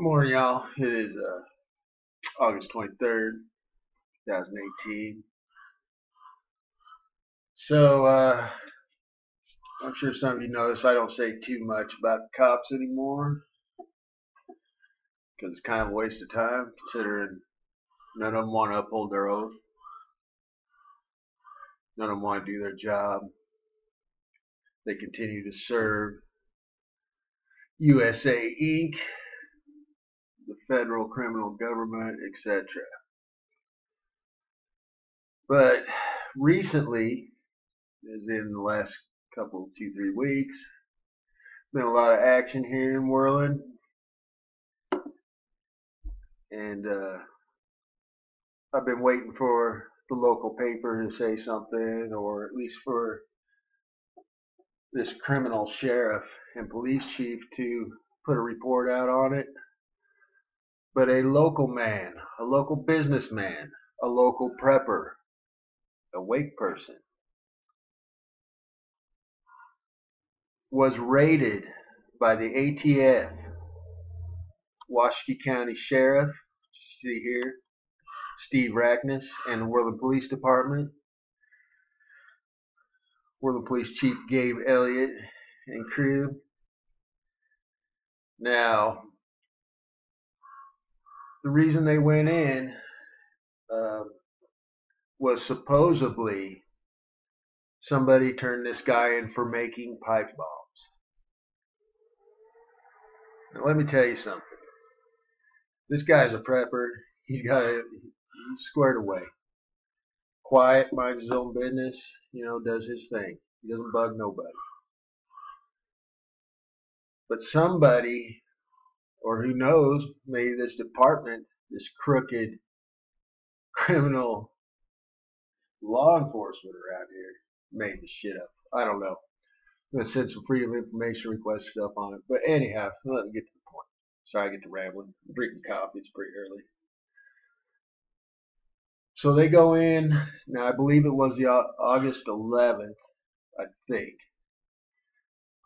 Morning, y'all. It is uh, August 23rd, 2018. So, uh, I'm sure some of you notice I don't say too much about the cops anymore because it's kind of a waste of time considering none of them want to uphold their oath. None of them want to do their job. They continue to serve USA Inc federal criminal government, etc. But recently, as in the last couple, two, three weeks, been a lot of action here in Worland. And uh, I've been waiting for the local paper to say something, or at least for this criminal sheriff and police chief to put a report out on it but a local man, a local businessman, a local prepper, a wake person, was raided by the ATF, Washakie County Sheriff, see here, Steve Rackness, and the Worland Police Department, Worland Police Chief Gabe Elliott and crew. Now, the reason they went in uh, was supposedly somebody turned this guy in for making pipe bombs. Now let me tell you something. This guy's a prepper. He's got it. Squared away. Quiet, minds his own business. You know, does his thing. He doesn't bug nobody. But somebody or who knows, maybe this department, this crooked criminal law enforcement around here made this shit up. I don't know. I'm to send some freedom of information request stuff on it. But anyhow, let me get to the point. Sorry I get to rambling. I'm drinking coffee. It's pretty early. So they go in. Now, I believe it was the August 11th, I think.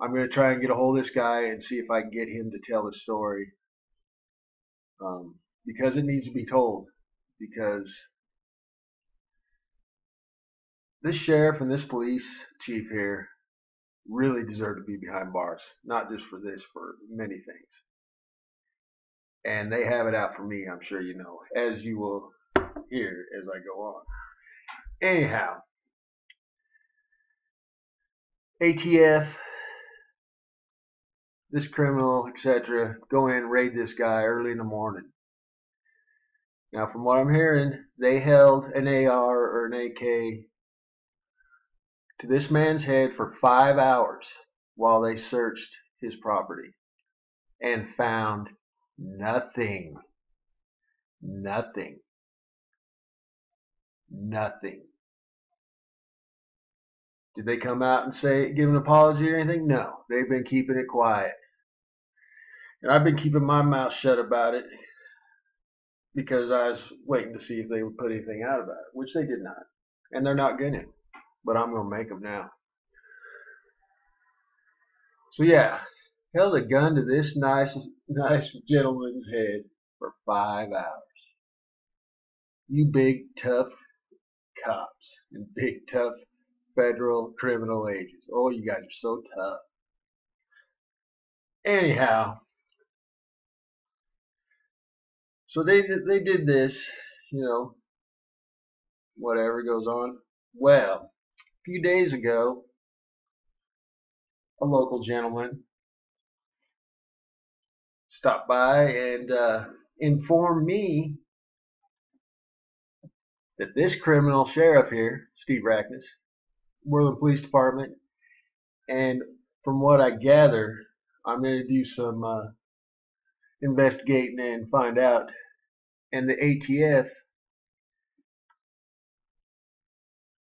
I'm going to try and get a hold of this guy and see if I can get him to tell the story. Um, because it needs to be told. Because this sheriff and this police chief here really deserve to be behind bars. Not just for this, for many things. And they have it out for me, I'm sure you know, as you will hear as I go on. Anyhow, ATF this criminal, etc., go in and raid this guy early in the morning. Now, from what I'm hearing, they held an AR or an AK to this man's head for five hours while they searched his property and found nothing. Nothing. Nothing. Did they come out and say, give an apology or anything? No. They've been keeping it quiet. And I've been keeping my mouth shut about it because I was waiting to see if they would put anything out about it, which they did not. And they're not going to. But I'm going to make them now. So yeah, held a gun to this nice, nice gentleman's head for five hours. You big tough cops and big tough federal criminal agents. Oh, you guys are so tough. Anyhow, So they they did this, you know, whatever goes on. Well, a few days ago, a local gentleman stopped by and uh, informed me that this criminal sheriff here, Steve Rackness, Worland Police Department, and from what I gather, I'm going to do some uh, investigating and find out and the ATF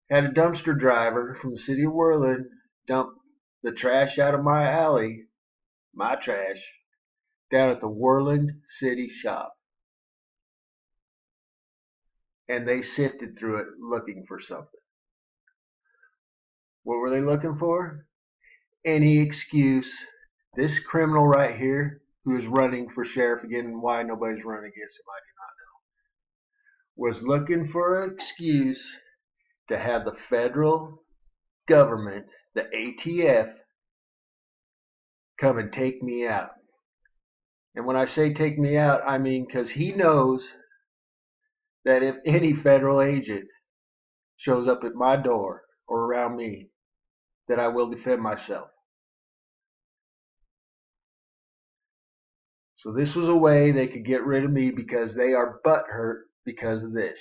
had a dumpster driver from the city of Worland dump the trash out of my alley, my trash, down at the Worland City shop. And they sifted through it looking for something. What were they looking for? Any excuse. This criminal right here, who is running for sheriff again, why nobody's running against him, I do not was looking for an excuse to have the federal government, the ATF, come and take me out. And when I say take me out, I mean because he knows that if any federal agent shows up at my door or around me, that I will defend myself. So this was a way they could get rid of me because they are butthurt because of this.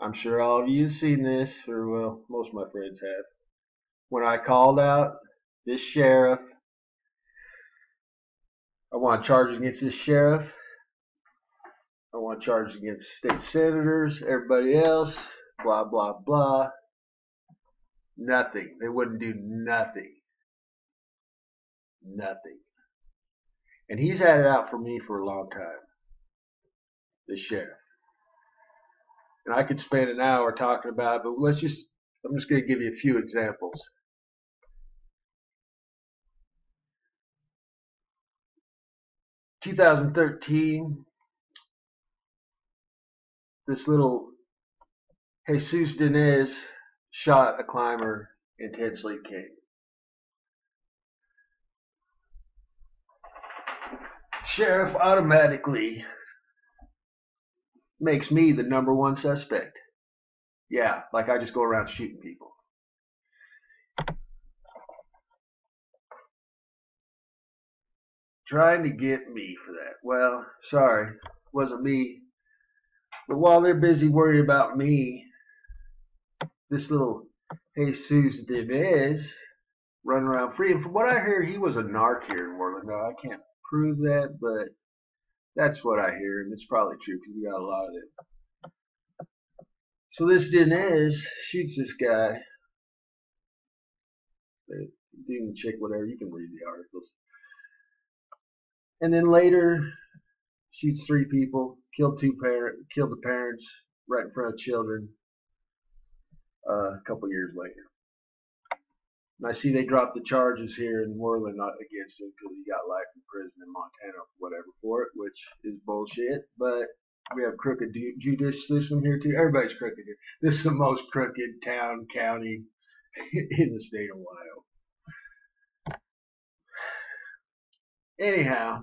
I'm sure all of you have seen this, or well, most of my friends have. When I called out this sheriff, I want charges against this sheriff. I want charges against state senators, everybody else, blah, blah, blah. Nothing. They wouldn't do nothing. Nothing. And he's had it out for me for a long time. The sheriff. And I could spend an hour talking about it, but let's just, I'm just going to give you a few examples. Two thousand thirteen, this little Jesus Dinez shot a climber in Tensleep Cave. Sheriff automatically makes me the number one suspect. Yeah, like I just go around shooting people. Trying to get me for that. Well, sorry, wasn't me. But while they're busy worrying about me, this little Jesus Dinez running around free. And from what I hear, he was a narc here in Worland. I can't prove that, but that's what I hear, and it's probably true because we got a lot of it. So this Dinez shoots this guy. Demon chick, whatever. You can read the articles. And then later, shoots three people, killed two parent, killed the parents right in front of children. Uh, a couple years later. And I see they dropped the charges here in Worland against him because he got life in prison in Montana, whatever, for it, which is bullshit. But we have crooked judicial system here too. Everybody's crooked here. This is the most crooked town, county in the state of Ohio. Anyhow,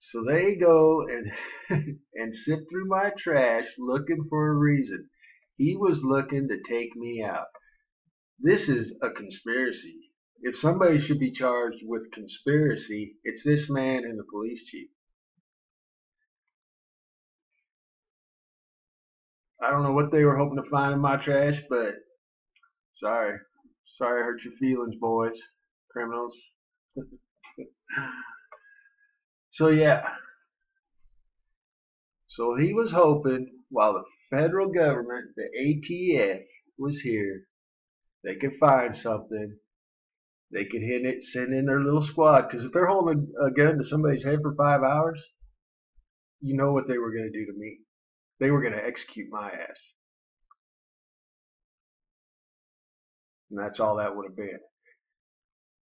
so they go and and sift through my trash looking for a reason. He was looking to take me out. This is a conspiracy. If somebody should be charged with conspiracy, it's this man and the police chief. I don't know what they were hoping to find in my trash, but sorry. Sorry I hurt your feelings, boys. Criminals. so yeah. So he was hoping while the federal government, the ATF, was here, they could find something. They could hit it, send in their little squad. Because if they're holding a gun to somebody's head for five hours, you know what they were going to do to me. They were going to execute my ass. And that's all that would have been.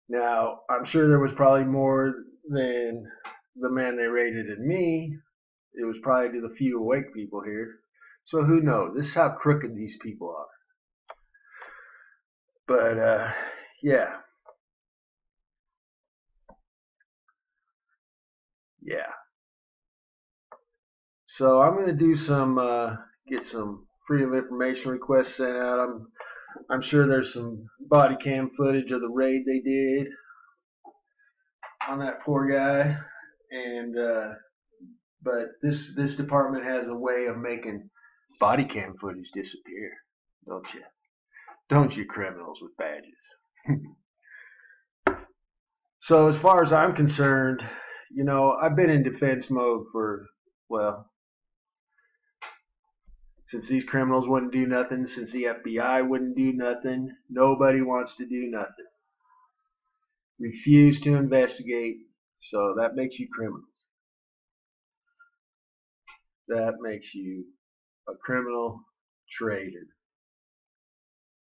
Now, I'm sure there was probably more than the man they raided in me. It was probably to the few awake people here. So who knows? This is how crooked these people are. But uh, yeah. Yeah. So I'm going to do some, uh, get some freedom of information requests sent out. I'm, I'm sure there's some body cam footage of the raid they did on that poor guy. And, uh, but this, this department has a way of making body cam footage disappear, don't you? Don't you criminals with badges? so as far as I'm concerned, you know, I've been in defense mode for, well, since these criminals wouldn't do nothing, since the FBI wouldn't do nothing, nobody wants to do nothing. Refuse to investigate, so that makes you criminals. That makes you a criminal traitor.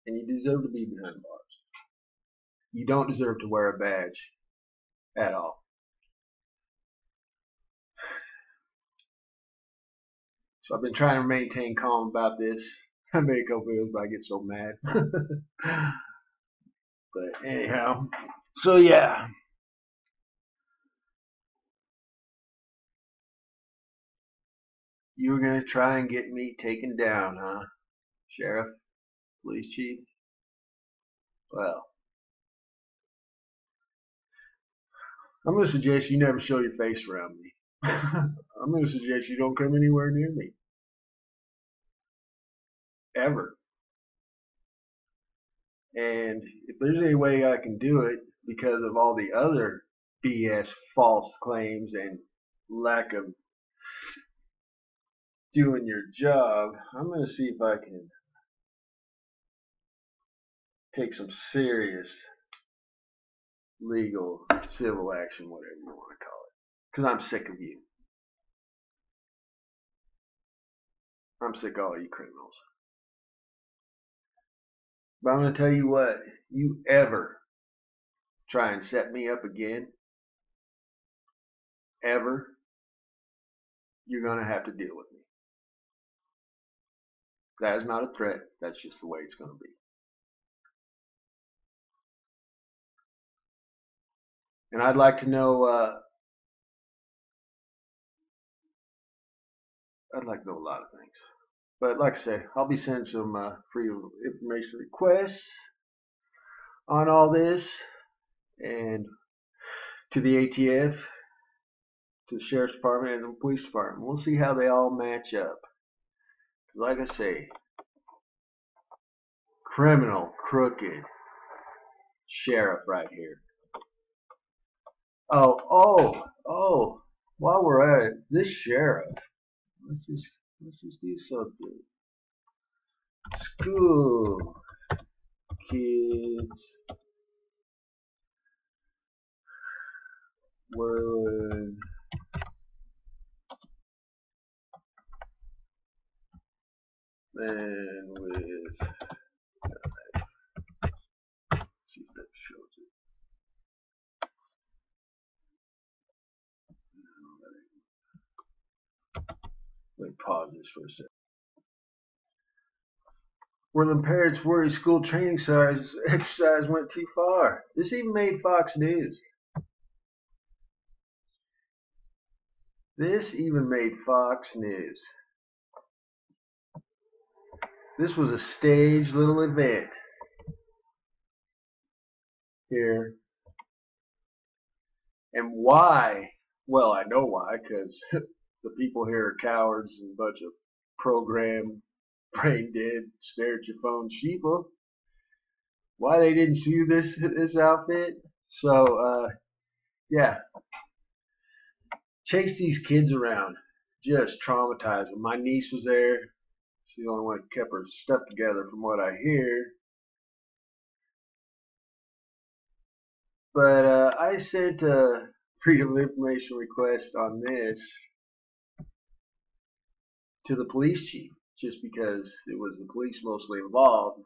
And you deserve to be behind bars. You don't deserve to wear a badge at all. So I've been trying to maintain calm about this. I make up videos, but I get so mad. but anyhow, so yeah. You were gonna try and get me taken down, huh? Sheriff? Police chief? Well, I'm going to suggest you never show your face around me. I'm going to suggest you don't come anywhere near me. Ever. And if there's any way I can do it because of all the other BS false claims and lack of doing your job, I'm going to see if I can take some serious legal, civil action, whatever you want to call it. Because I'm sick of you. I'm sick of all you criminals. But I'm going to tell you what, you ever try and set me up again, ever, you're going to have to deal with me. That is not a threat. That's just the way it's going to be. And I'd like to know, uh, I'd like to know a lot of things. But like I say, I'll be sending some uh, free information requests on all this and to the ATF, to the Sheriff's Department and the Police Department. We'll see how they all match up. Like I say, criminal, crooked sheriff right here. Oh, oh, oh, while we're at it, this sheriff, let's just, let's just do something. School, kids, would man with Let pause this for a second. Where the parents worried school training size exercise went too far. This even made Fox News. This even made Fox News. This was a staged little event here. And why? Well, I know why, because the people here are cowards and a bunch of programmed, brain dead, stare at your phone sheeple. Why they didn't sue this this outfit? So uh, yeah, chase these kids around, just traumatize them. My niece was there. She's the only one that kept her stuff together, from what I hear. But uh, I sent a freedom of information request on this to the police chief just because it was the police mostly involved.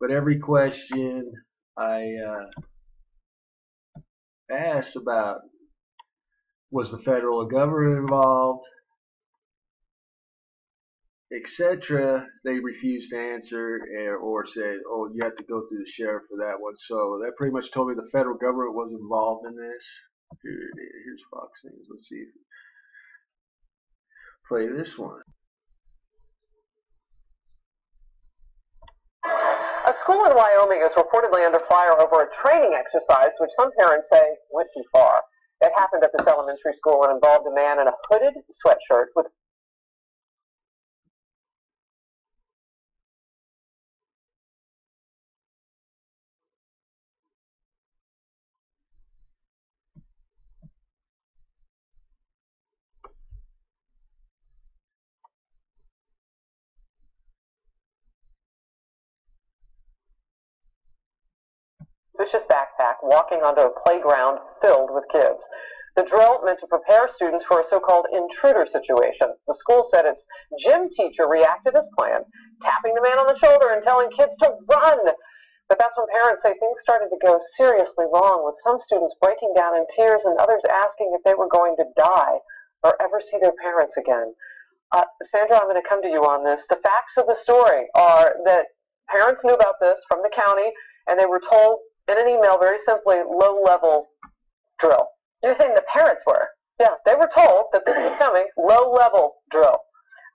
But every question I uh, asked about was the federal government involved, etc., they refused to answer eh, or said, oh, you have to go through the sheriff for that one. So that pretty much told me the federal government was involved in this. Here, here's Fox News. Let's see play this one. A school in Wyoming is reportedly under fire over a training exercise, which some parents say went too far. It happened at this elementary school and involved a man in a hooded sweatshirt with vicious backpack walking onto a playground filled with kids. The drill meant to prepare students for a so-called intruder situation. The school said its gym teacher reacted as planned, tapping the man on the shoulder and telling kids to run. But that's when parents say things started to go seriously wrong, with some students breaking down in tears and others asking if they were going to die or ever see their parents again. Uh, Sandra, I'm going to come to you on this. The facts of the story are that parents knew about this from the county, and they were told in an email very simply low level drill. You're saying the parents were? Yeah, they were told that this was coming low level drill.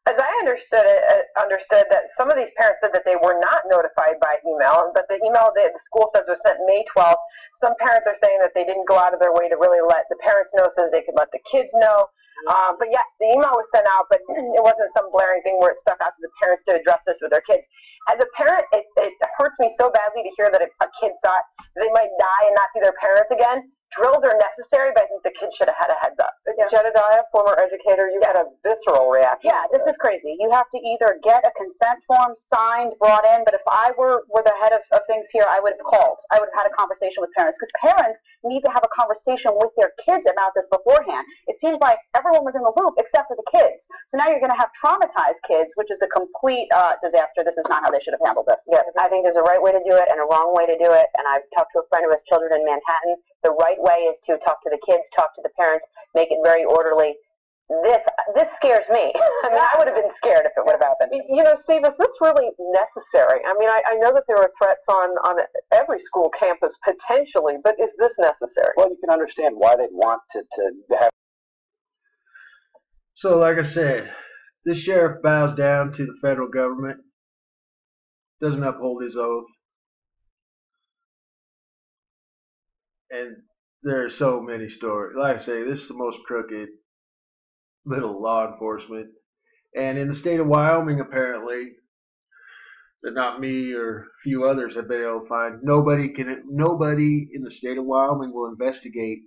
As I understood it, uh, understood that some of these parents said that they were not notified by email, but the email that the school says was sent May 12th. Some parents are saying that they didn't go out of their way to really let the parents know so that they could let the kids know. Um, but yes, the email was sent out, but it wasn't some blaring thing where it stuck out to the parents to address this with their kids. As a parent, it, it hurts me so badly to hear that a, a kid thought they might die and not see their parents again drills are necessary, but I think the kids should have had a heads up. Yeah. Jedediah, former educator, you yeah. had a visceral reaction. Yeah, this, this is crazy. You have to either get a consent form signed, brought in, but if I were, were the head of, of things here, I would have called. I would have had a conversation with parents because parents need to have a conversation with their kids about this beforehand. It seems like everyone was in the loop except for the kids. So now you're going to have traumatized kids, which is a complete uh, disaster. This is not how they should have handled this. Yeah, I think there's a right way to do it and a wrong way to do it. And I've talked to a friend who has children in Manhattan. The right way is to talk to the kids, talk to the parents, make it very orderly. This this scares me. I mean, I would have been scared if it would have happened. You know, Steve, is this really necessary? I mean, I, I know that there are threats on on every school campus potentially, but is this necessary? Well, you can understand why they'd want to to have. So, like I said, this sheriff bows down to the federal government, doesn't uphold his oath, and there are so many stories. Like I say, this is the most crooked little law enforcement. And in the state of Wyoming, apparently, that not me or a few others have been able to find, nobody can, nobody in the state of Wyoming will investigate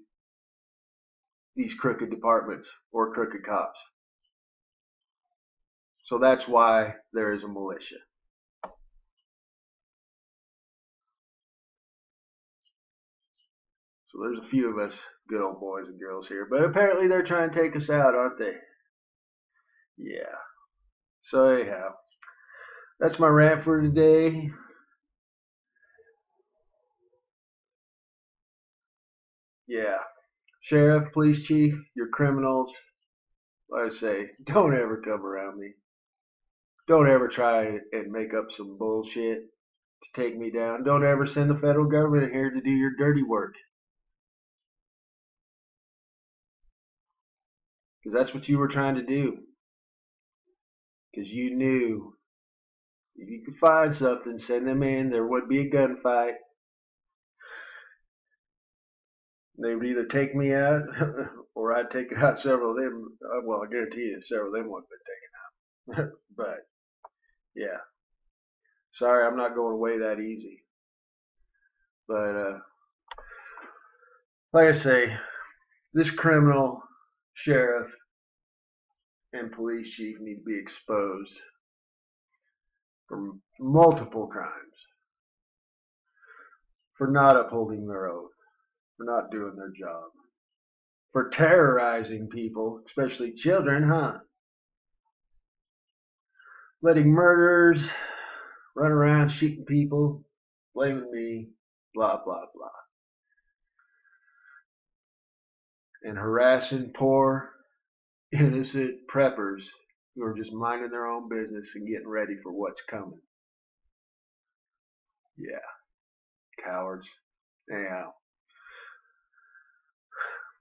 these crooked departments or crooked cops. So that's why there is a militia. So there's a few of us good old boys and girls here. But apparently they're trying to take us out, aren't they? Yeah. So anyhow, that's my rant for today. Yeah. Sheriff, police chief, you're criminals. Like I say, don't ever come around me. Don't ever try and make up some bullshit to take me down. Don't ever send the federal government here to do your dirty work. Because that's what you were trying to do. Because you knew if you could find something, send them in, there would be a gunfight. They would either take me out or I'd take out several of them. Uh, well, I guarantee you several of them would have been taken out. but, yeah. Sorry, I'm not going away that easy. But, uh, like I say, this criminal sheriff and police chief need to be exposed for multiple crimes for not upholding their oath, for not doing their job, for terrorizing people, especially children, huh? Letting murderers run around shooting people, blaming me, blah, blah, blah. And harassing poor, innocent preppers who are just minding their own business and getting ready for what's coming. Yeah, cowards. Anyhow,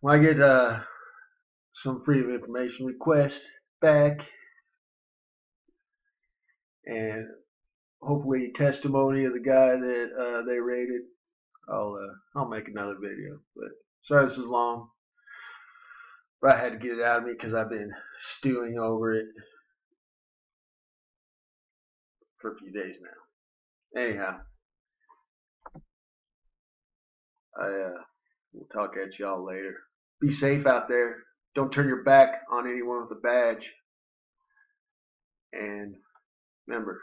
when I get uh, some freedom of information requests back and hopefully testimony of the guy that uh, they raided, I'll uh, I'll make another video. But sorry this is long. But I had to get it out of me because I've been stewing over it for a few days now. Anyhow, I uh, will talk at y'all later. Be safe out there. Don't turn your back on anyone with a badge. And remember,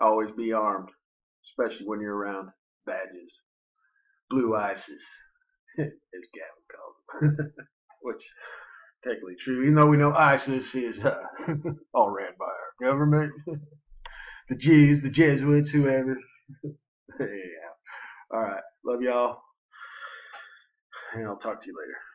always be armed, especially when you're around badges. Blue ISIS, as Gavin calls them. which technically true, even though we know ISIS is uh, all ran by our government, the Jews, the Jesuits, whoever. yeah. All right. Love y'all. And I'll talk to you later.